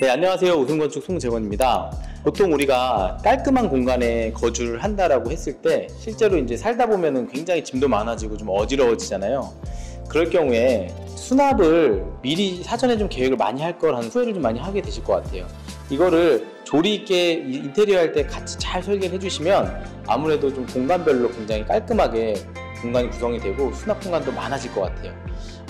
네, 안녕하세요. 우승건축 송재원입니다. 보통 우리가 깔끔한 공간에 거주를 한다라고 했을 때 실제로 이제 살다 보면은 굉장히 짐도 많아지고 좀 어지러워지잖아요. 그럴 경우에 수납을 미리 사전에 좀 계획을 많이 할 거라는 후회를 좀 많이 하게 되실 것 같아요. 이거를 조리 있게 인테리어 할 때 같이 잘 설계를 해주시면 아무래도 좀 공간별로 굉장히 깔끔하게 공간이 구성이 되고 수납 공간도 많아질 것 같아요.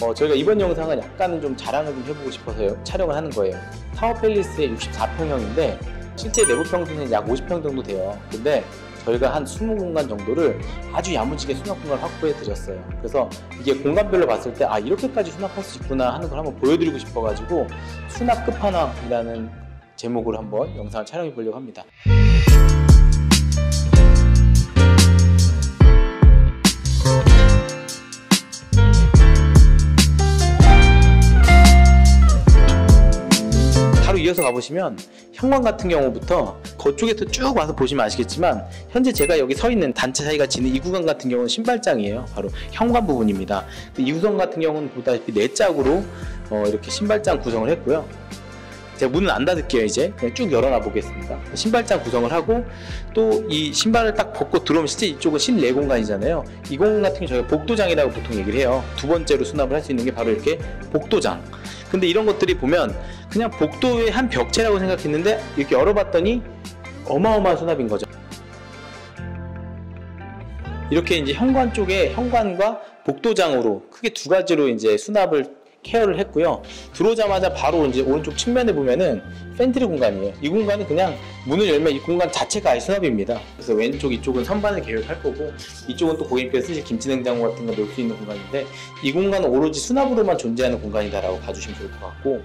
어, 저희가 이번 영상은 약간은 좀 자랑을 좀 해보고 싶어서 촬영을 하는 거예요. 타워 팰리스의 64평형인데 실제 내부 평수는 약 50평 정도 돼요. 근데 저희가 한 20공간 정도를 아주 야무지게 수납 공간을 확보해 드렸어요. 그래서 이게 공간별로 봤을 때 아 이렇게까지 수납할 수 있구나 하는 걸 한번 보여드리고 싶어가지고 수납 끝판왕이라는 제목으로 한번 영상을 촬영해 보려고 합니다. 가보시면 현관 같은 경우부터 그쪽에서 쭉 와서 보시면 아시겠지만 현재 제가 여기 서 있는 단체 사이가 지는 이 구간 같은 경우는 신발장이에요. 바로 현관 부분입니다. 이 구간 같은 경우는 보다시피 네 짝으로 어, 이렇게 신발장 구성을 했고요. 제가 문은 안 닫을게요 이제. 그냥 쭉 열어놔 보겠습니다. 신발장 구성을 하고 또 이 신발을 딱 벗고 들어오면 실제 이쪽은 실내 공간이잖아요. 이 공간 같은 경우 저희가 복도장이라고 보통 얘기를 해요. 두 번째로 수납을 할 수 있는 게 바로 이렇게 복도장. 근데 이런 것들이 보면 그냥 복도의 한 벽체라고 생각했는데 이렇게 열어봤더니 어마어마한 수납인 거죠. 이렇게 이제 현관 쪽에 현관과 복도장으로 크게 두 가지로 이제 수납을 케어를 했고요. 들어오자마자 바로 이제 오른쪽 측면에 보면은 팬트리 공간이에요. 이 공간은 그냥 문을 열면 이 공간 자체가 아예 수납입니다. 그래서 왼쪽 이쪽은 선반을 계획할 거고 이쪽은 또 고객님께서 쓰실 김치 냉장고 같은 거 놓을 수 있는 공간인데 이 공간은 오로지 수납으로만 존재하는 공간이다라고 봐주시면 좋을 것 같고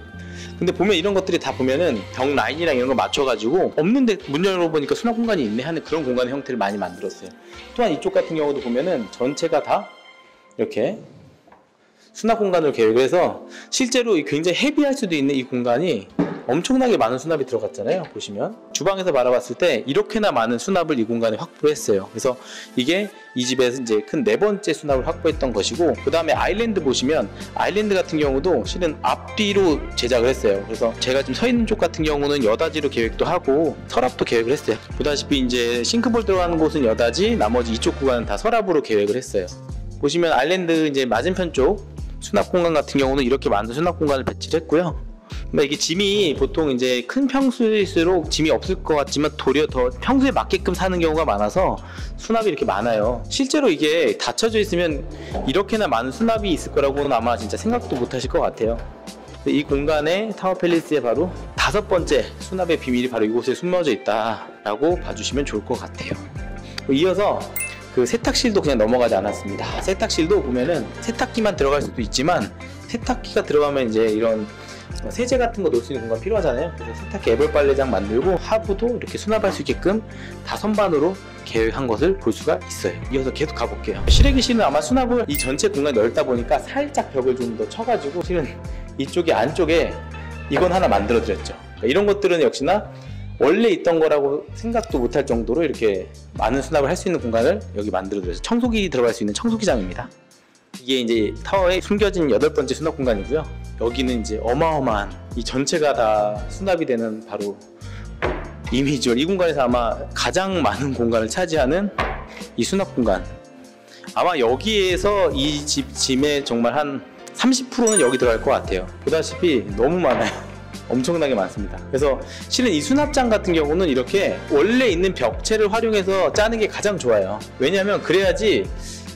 근데 보면 이런 것들이 다 보면은 벽 라인이랑 이런 거 맞춰가지고 없는데 문 열어보니까 수납 공간이 있네 하는 그런 공간의 형태를 많이 만들었어요. 또한 이쪽 같은 경우도 보면은 전체가 다 이렇게 수납 공간을 계획해서 실제로 굉장히 헤비할 수도 있는 이 공간이 엄청나게 많은 수납이 들어갔잖아요. 보시면 주방에서 바라봤을 때 이렇게나 많은 수납을 이 공간에 확보 했어요. 그래서 이게 이 집에서 이제 큰 네 번째 수납을 확보했던 것이고 그 다음에 아일랜드 보시면 아일랜드 같은 경우도 실은 앞뒤로 제작을 했어요. 그래서 제가 지금 서 있는 쪽 같은 경우는 여다지로 계획도 하고 서랍도 계획을 했어요. 보다시피 이제 싱크볼 들어가는 곳은 여다지, 나머지 이쪽 구간은 다 서랍으로 계획을 했어요. 보시면 아일랜드 이제 맞은편 쪽 수납 공간 같은 경우는 이렇게 많은 수납 공간을 배치를 했고요. 이게 짐이 보통 이제 큰 평수일수록 짐이 없을 것 같지만 도리어 더 평수에 맞게끔 사는 경우가 많아서 수납이 이렇게 많아요. 실제로 이게 닫혀져 있으면 이렇게나 많은 수납이 있을 거라고는 아마 진짜 생각도 못 하실 것 같아요. 이 공간에 타워 팰리스의 바로 다섯 번째 수납의 비밀이 바로 이곳에 숨어져 있다라고 봐주시면 좋을 것 같아요. 이어서 그 세탁실도 그냥 넘어가지 않았습니다. 세탁실도 보면은 세탁기만 들어갈 수도 있지만 세탁기가 들어가면 이제 이런 세제 같은 거 놓을 수 있는 공간 필요하잖아요. 그래서 세탁기 애벌 빨래장 만들고 하부도 이렇게 수납할 수 있게끔 다 선반으로 계획한 것을 볼 수가 있어요. 이어서 계속 가볼게요. 실외기실은 아마 수납을 이 전체 공간이 넓다 보니까 살짝 벽을 좀 더 쳐가지고 실은 이쪽에 안쪽에 이건 하나 만들어 드렸죠. 그러니까 이런 것들은 역시나 원래 있던 거라고 생각도 못할 정도로 이렇게 많은 수납을 할 수 있는 공간을 여기 만들어드려서 청소기 들어갈 수 있는 청소기장입니다. 이게 이제 타워에 숨겨진 여덟 번째 수납 공간이고요. 여기는 이제 어마어마한 이 전체가 다 수납이 되는 바로 이미지월 이 공간에서 아마 가장 많은 공간을 차지하는 이 수납 공간 아마 여기에서 이 집 짐의 정말 한 30%는 여기 들어갈 것 같아요 보다시피 너무 많아요 엄청나게 많습니다. 그래서 실은 이 수납장 같은 경우는 이렇게 원래 있는 벽체를 활용해서 짜는 게 가장 좋아요. 왜냐하면 그래야지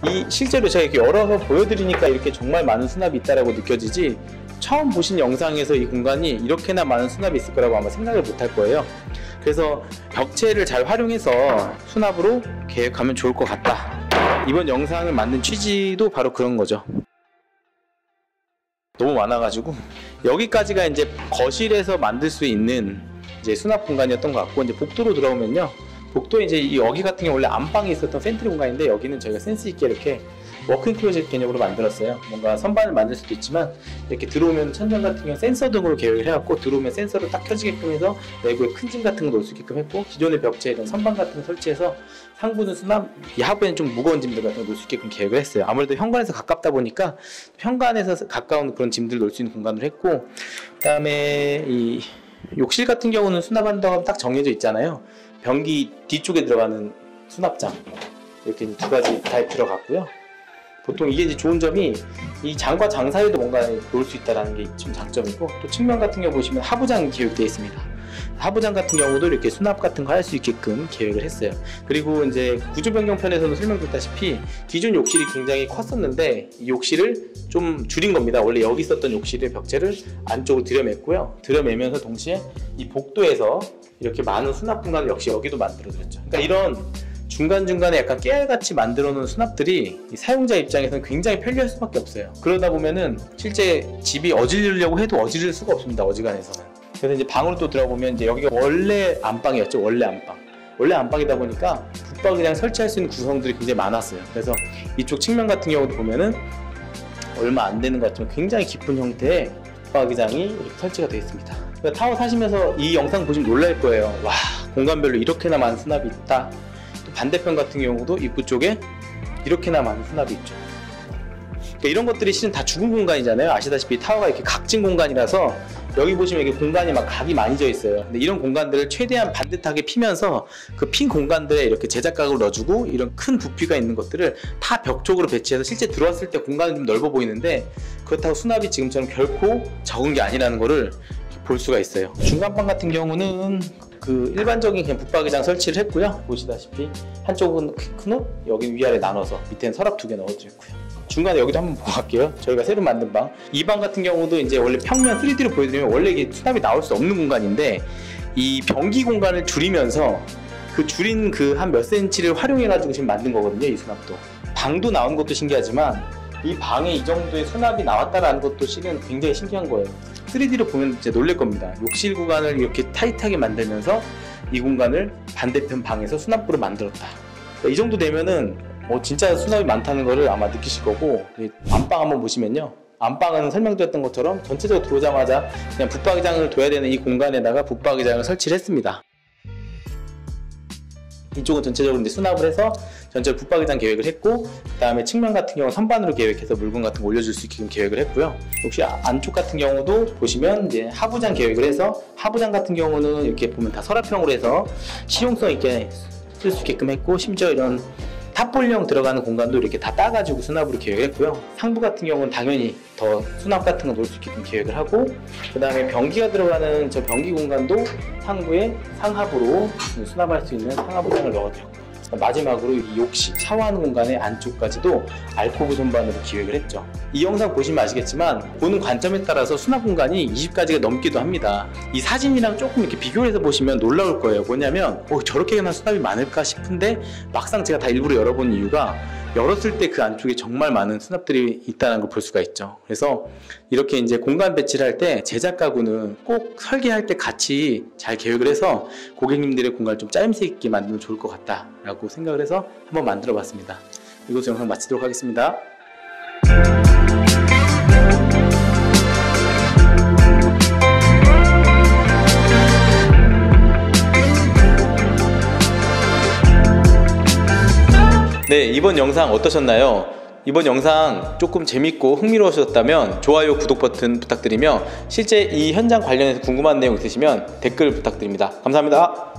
이 실제로 제가 이렇게 열어서 보여드리니까 이렇게 정말 많은 수납이 있다라고 느껴지지 처음 보신 영상에서 이 공간이 이렇게나 많은 수납이 있을 거라고 아마 생각을 못 할 거예요. 그래서 벽체를 잘 활용해서 수납으로 계획하면 좋을 것 같다. 이번 영상을 만든 취지도 바로 그런 거죠. 너무 많아가지고 여기까지가 이제 거실에서 만들 수 있는 이제 수납 공간이었던 것 같고 이제 복도로 들어오면요. 복도에 이제 여기 같은 경우 원래 안방에 있었던 팬트리 공간인데 여기는 저희가 센스 있게 이렇게 walk-in closet 개념으로 만들었어요. 뭔가 선반을 만들 수도 있지만 이렇게 들어오면 천장 같은 경우 센서 등으로 계획을 해갖고 들어오면 센서를 딱 켜지게끔 해서 내부에 큰 짐 같은 거 놓을 수 있게끔 했고 기존의 벽체에 이런 선반 같은 거 설치해서 상부는 수납, 이 하부에는 좀 무거운 짐들 같은 거 놓을 수 있게끔 계획을 했어요. 아무래도 현관에서 가깝다 보니까 현관에서 가까운 그런 짐들 놓을 수 있는 공간을 했고 그다음에 이 욕실 같은 경우는 수납한다고 하면 딱 정해져 있잖아요. 변기 뒤쪽에 들어가는 수납장 이렇게 두 가지 타입 들어갔고요. 보통 이게 이제 좋은 점이 이 장과 장 사이에도 뭔가 놓을 수 있다는 게 좀 장점이고 또 측면 같은 경우 보시면 하부장 계획되어 있습니다. 하부장 같은 경우도 이렇게 수납 같은 거 할 수 있게끔 계획을 했어요. 그리고 이제 구조 변경 편에서는 설명드렸다시피 기존 욕실이 굉장히 컸었는데 이 욕실을 좀 줄인 겁니다. 원래 여기 있었던 욕실의 벽체를 안쪽으로 들여맸고요. 들여매면서 동시에 이 복도에서 이렇게 많은 수납 공간을 역시 여기도 만들어드렸죠. 그러니까 이런 중간중간에 약간 깨알같이 만들어 놓은 수납들이 이 사용자 입장에서는 굉장히 편리할 수밖에 없어요. 그러다 보면은 실제 집이 어질리려고 해도 어질릴 수가 없습니다. 어지간해서는. 그래서 이제 방으로 또 들어보면 이제 여기가 원래 안방이었죠. 원래 안방. 원래 안방이다 보니까 붙박이랑 설치할 수 있는 구성들이 굉장히 많았어요. 그래서 이쪽 측면 같은 경우도 보면은 얼마 안 되는 것 같지만 굉장히 깊은 형태의 붙박이장이 설치가 되어 있습니다. 그러니까 타워 사시면서 이 영상 보시면 놀랄 거예요. 와 공간별로 이렇게나 많은 수납이 있다. 또 반대편 같은 경우도 입구 쪽에 이렇게나 많은 수납이 있죠. 그러니까 이런 것들이 실은 다 죽은 공간이잖아요. 아시다시피 타워가 이렇게 각진 공간이라서 여기 보시면 이게 공간이 막 각이 많이 져 있어요. 근데 이런 공간들을 최대한 반듯하게 피면서 그 핀 공간들에 이렇게 제작각을 넣어주고 이런 큰 부피가 있는 것들을 다 벽 쪽으로 배치해서 실제 들어왔을 때 공간이 좀 넓어 보이는데 그렇다고 수납이 지금처럼 결코 적은 게 아니라는 거를 볼 수가 있어요. 중간방 같은 경우는 그 일반적인 그냥 붙박이장 설치를 했고요. 보시다시피 한쪽은 큰 옷, 여기 위아래 나눠서 밑에는 서랍 두 개 넣어드렸고요. 중간에 여기도 한번 보고 갈게요. 저희가 새로 만든 방. 이 방 같은 경우도 이제 원래 평면 3D로 보여드리면 원래 이게 수납이 나올 수 없는 공간인데 이 변기 공간을 줄이면서 그 줄인 그 한 몇 센치를 활용해가지고 지금 만든 거거든요. 이 수납도. 방도 나온 것도 신기하지만 이 방에 이 정도의 수납이 나왔다라는 것도 실은 굉장히 신기한 거예요. 3D로 보면 진짜 놀랄 겁니다. 욕실 구간을 이렇게 타이트하게 만들면서 이 공간을 반대편 방에서 수납구로 만들었다. 이 정도 되면은 뭐 진짜 수납이 많다는 거를 아마 느끼실 거고 이 안방 한번 보시면요. 안방은 설명드렸던 것처럼 전체적으로 들어오자마자 그냥 붙박이장을 둬야 되는 이 공간에다가 붙박이장을 설치를 했습니다. 이쪽은 전체적으로 이제 수납을 해서 전체 붙박이장 계획을 했고 그 다음에 측면 같은 경우 선반으로 계획해서 물건 같은 거 올려줄 수 있게끔 계획을 했고요. 혹시 아- 안쪽 같은 경우도 보시면 이제 하부장 계획을 해서 하부장 같은 경우는 이렇게 보면 다 서랍형으로 해서 실용성 있게 쓸 수 있게끔 했고 심지어 이런 탑볼형 들어가는 공간도 이렇게 다 따가지고 수납으로 계획했고요. 상부 같은 경우는 당연히 더 수납 같은 거 놓을 수 있게끔 계획을 하고 그 다음에 변기가 들어가는 저 변기 공간도 상부에 상하부로 수납할 수 있는 상하부장을 넣어드렸고 마지막으로 이 욕실 샤워하는 공간의 안쪽까지도 알코브 선반으로 기획을 했죠. 이 영상 보시면 아시겠지만 보는 관점에 따라서 수납 공간이 20가지가 넘기도 합니다. 이 사진이랑 조금 이렇게 비교해서 보시면 놀라울 거예요. 뭐냐면 어, 저렇게나 수납이 많을까 싶은데 막상 제가 다 일부러 열어본 이유가 열었을 때 그 안쪽에 정말 많은 수납들이 있다는 걸 볼 수가 있죠. 그래서 이렇게 이제 공간 배치를 할 때 제작 가구는 꼭 설계할 때 같이 잘 계획을 해서 고객님들의 공간을 좀 짜임새 있게 만들면 좋을 것 같다라고 생각을 해서 한번 만들어 봤습니다. 이것으로 영상 마치도록 하겠습니다. 네, 이번 영상 어떠셨나요? 이번 영상 조금 재밌고 흥미로우셨다면 좋아요, 구독 버튼 부탁드리며 실제 이 현장 관련해서 궁금한 내용 있으시면 댓글 부탁드립니다. 감사합니다.